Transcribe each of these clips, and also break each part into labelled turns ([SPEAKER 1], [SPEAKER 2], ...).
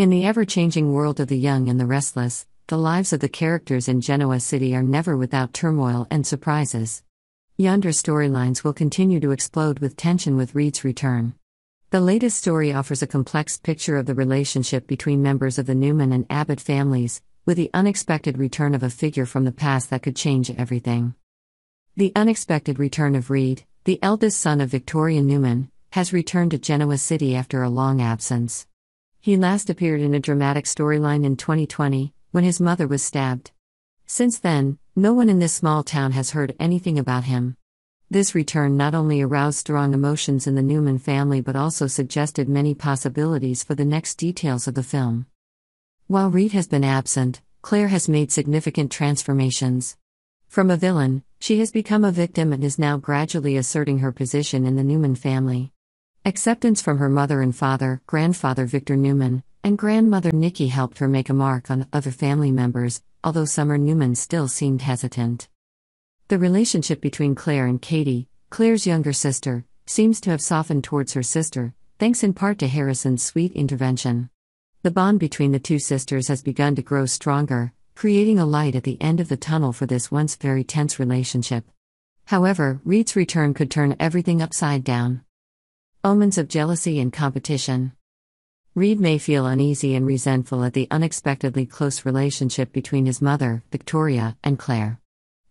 [SPEAKER 1] In the ever changing world of the young and the restless, the lives of the characters in Genoa City are never without turmoil and surprises. Y&R storylines will continue to explode with tension with Reed's return. The latest story offers a complex picture of the relationship between members of the Newman and Abbott families, with the unexpected return of a figure from the past that could change everything. The unexpected return of Reed, the eldest son of Victoria Newman, has returned to Genoa City after a long absence. He last appeared in a dramatic storyline in 2020, when his mother was stabbed. Since then, no one in this small town has heard anything about him. This return not only aroused strong emotions in the Newman family but also suggested many possibilities for the next details of the film. While Reed has been absent, Claire has made significant transformations. From a villain, she has become a victim and is now gradually asserting her position in the Newman family. Acceptance from her mother and father, grandfather Victor Newman, and grandmother Nikki helped her make a mark on other family members, although Summer Newman still seemed hesitant. The relationship between Claire and Katie, Claire's younger sister, seems to have softened towards her sister, thanks in part to Harrison's sweet intervention. The bond between the two sisters has begun to grow stronger, creating a light at the end of the tunnel for this once very tense relationship. However, Reed's return could turn everything upside down. Omens of jealousy and competition. Reed may feel uneasy and resentful at the unexpectedly close relationship between his mother, Victoria, and Claire.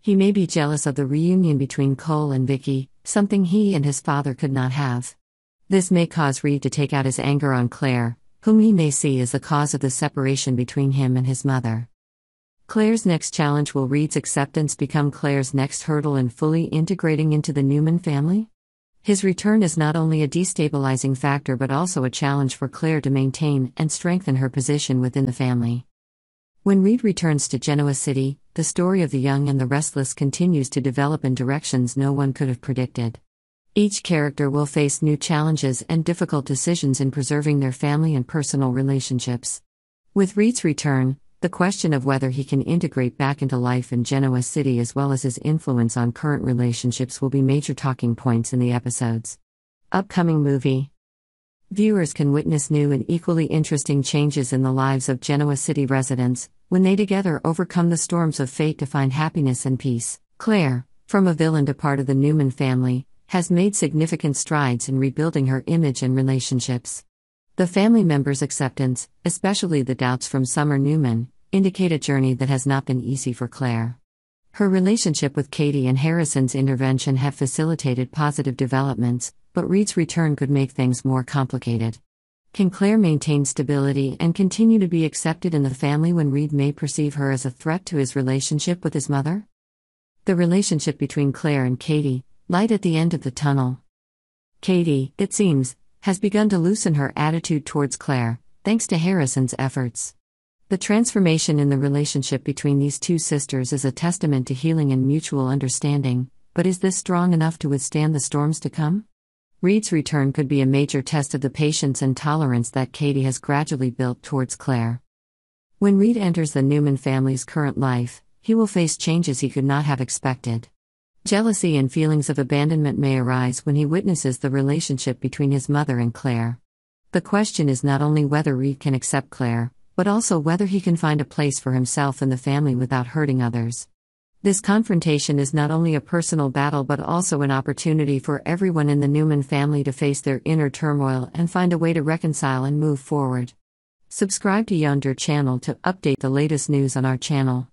[SPEAKER 1] He may be jealous of the reunion between Cole and Vicky, something he and his father could not have. This may cause Reed to take out his anger on Claire, whom he may see as the cause of the separation between him and his mother. Claire's next challenge will Reed's acceptance become Claire's next hurdle in fully integrating into the Newman family? His return is not only a destabilizing factor but also a challenge for Claire to maintain and strengthen her position within the family. When Reed returns to Genoa City, the story of the young and the restless continues to develop in directions no one could have predicted. Each character will face new challenges and difficult decisions in preserving their family and personal relationships. With Reed's return, the question of whether he can integrate back into life in Genoa City as well as his influence on current relationships will be major talking points in the episodes. Upcoming movie Viewers can witness new and equally interesting changes in the lives of Genoa City residents when they together overcome the storms of fate to find happiness and peace. Claire, from a villain to part of the Newman family, has made significant strides in rebuilding her image and relationships. The family members' acceptance, especially the doubts from Summer Newman, indicate a journey that has not been easy for Claire. Her relationship with Katie and Harrison's intervention have facilitated positive developments, but Reed's return could make things more complicated. Can Claire maintain stability and continue to be accepted in the family when Reed may perceive her as a threat to his relationship with his mother? The relationship between Claire and Katie, light at the end of the tunnel. Katie, it seems, has begun to loosen her attitude towards Claire, thanks to Harrison's efforts. The transformation in the relationship between these two sisters is a testament to healing and mutual understanding, but is this strong enough to withstand the storms to come? Reed's return could be a major test of the patience and tolerance that Katie has gradually built towards Claire. When Reed enters the Newman family's current life, he will face changes he could not have expected. Jealousy and feelings of abandonment may arise when he witnesses the relationship between his mother and Claire. The question is not only whether Reed can accept Claire, but also whether he can find a place for himself in the family without hurting others. This confrontation is not only a personal battle but also an opportunity for everyone in the Newman family to face their inner turmoil and find a way to reconcile and move forward. Subscribe to Y&R channel to update the latest news on our channel.